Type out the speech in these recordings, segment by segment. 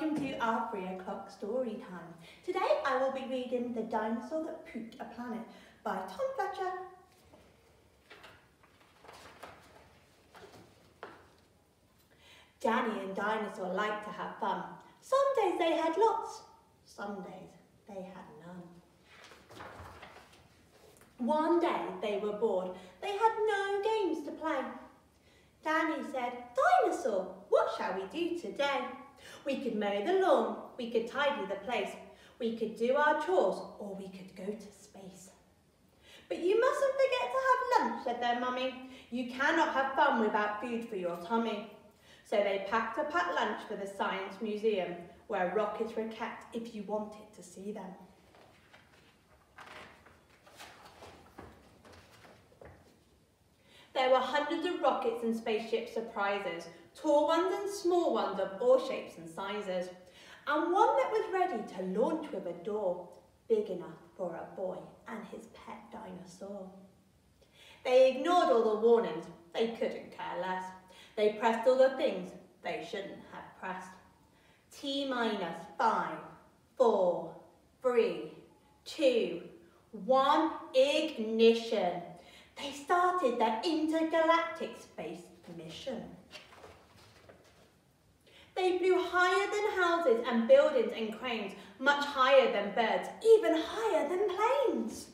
welcome to our 3 o'clock story time. Today I will be reading The Dinosaur That Pooped a Planet by Tom Fletcher. Danny and Dinosaur liked to have fun. Some days they had lots, some days they had none. One day they were bored. They had no games to play. Danny said, Dinosaur, what shall we do today? We could mow the lawn, we could tidy the place, we could do our chores, or we could go to space. But you mustn't forget to have lunch, said their mummy. You cannot have fun without food for your tummy. So they packed a packed lunch for the Science Museum, where rockets were kept if you wanted to see them. There were hundreds of rockets and spaceship surprises, tall ones and small ones of all shapes and sizes, and one that was ready to launch with a door, big enough for a boy and his pet dinosaur. They ignored all the warnings, they couldn't care less. They pressed all the things they shouldn't have pressed. T minus five, four, three, two, one, ignition. They started their intergalactic space mission. They flew higher than houses and buildings and cranes, much higher than birds, even higher than planes.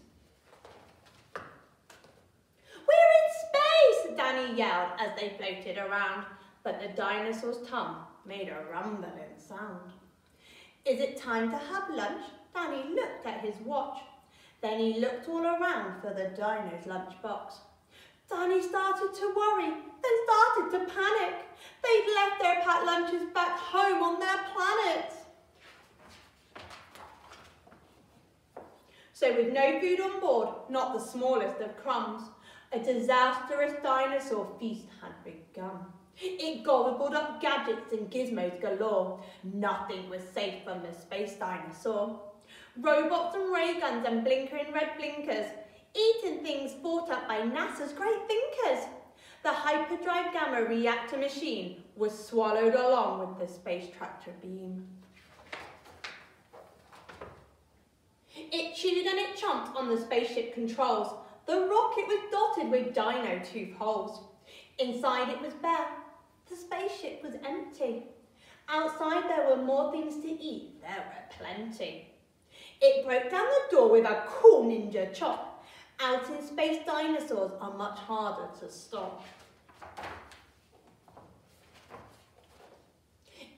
We're in space, Danny yelled as they floated around, but the dinosaur's tongue made a rumbling sound. Is it time to have lunch? Danny looked at his watch. Then he looked all around for the dino's lunchbox. Danny started to worry, then started to panic. They'd left their packed lunches back home on their planet. So with no food on board, not the smallest of crumbs, a disastrous dinosaur feast had begun. It gobbled up gadgets and gizmos galore. Nothing was safe from the space dinosaur. Robots and ray guns and blinkering red blinkers, eating things thought up by NASA's great thinkers. The hyperdrive gamma reactor machine was swallowed along with the space tractor beam. It chewed and it chomped on the spaceship controls. The rocket was dotted with dino tooth holes. Inside it was bare. The spaceship was empty. Outside there were more things to eat. There were plenty. It broke down the door with a cool ninja chop. Out in space, dinosaurs are much harder to stop.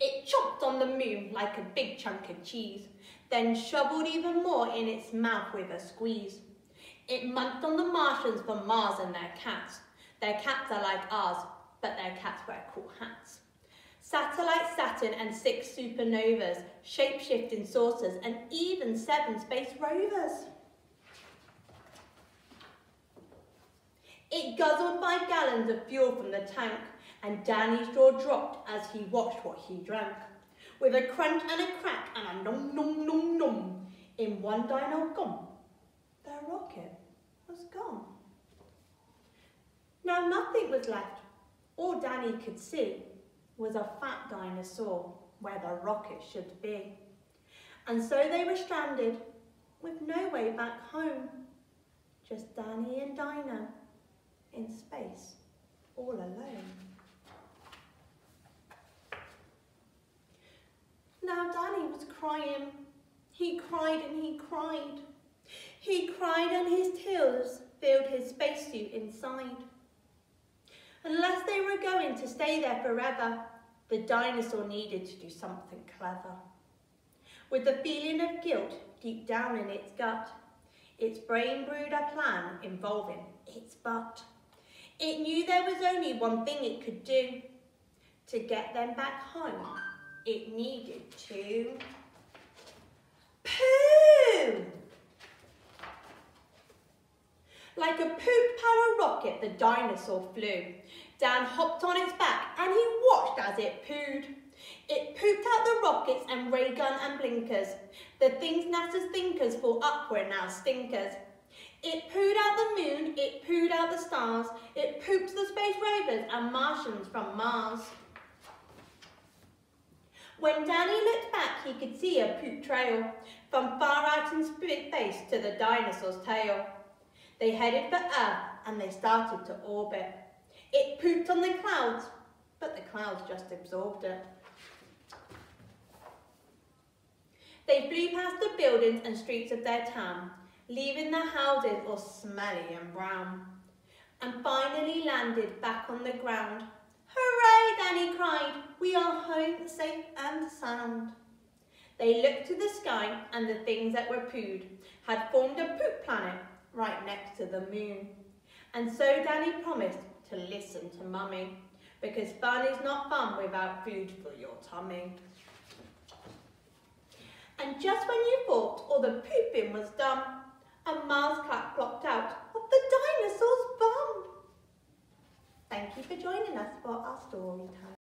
It chopped on the moon like a big chunk of cheese, then shoveled even more in its mouth with a squeeze. It munched on the Martians for Mars and their cats. Their cats are like ours, but their cats wear cool hats. Satellite Saturn and six supernovas, shape-shifting saucers, and even seven space rovers. It guzzled five gallons of fuel from the tank, and Danny's jaw dropped as he watched what he drank. With a crunch and a crack and a nom nom nom nom, in one dino gone, their rocket was gone. Now nothing was left. All Danny could see was a fat dinosaur where the rocket should be. And so they were stranded with no way back home. Just Danny and Dinah in space, all alone. Now Danny was crying. He cried and he cried. He cried and his tears filled his spacesuit inside. Unless they were going to stay there forever, the dinosaur needed to do something clever. With the feeling of guilt deep down in its gut, its brain brewed a plan involving its butt. It knew there was only one thing it could do. To get them back home, it needed to Like a poop-powered rocket, the dinosaur flew. Dan hopped on its back and he watched as it pooed. It pooped out the rockets and ray gun and blinkers. The things NASA's thinkers thought up were now stinkers. It pooed out the moon, it pooed out the stars, it pooped the space rovers and Martians from Mars. When Danny looked back, he could see a poop trail from far out in space to the dinosaur's tail. They headed for Earth and they started to orbit. It pooped on the clouds, but the clouds just absorbed it. They flew past the buildings and streets of their town, leaving their houses all smelly and brown, and finally landed back on the ground. Hooray, Danny cried, we are home safe and sound. They looked to the sky and the things that were pooed had formed a poop to the moon. And so Danny promised to listen to Mummy, because fun is not fun without food for your tummy. And just when you thought all the pooping was done, a Mars clap plopped out of the dinosaur's bum. Thank you for joining us for our story time.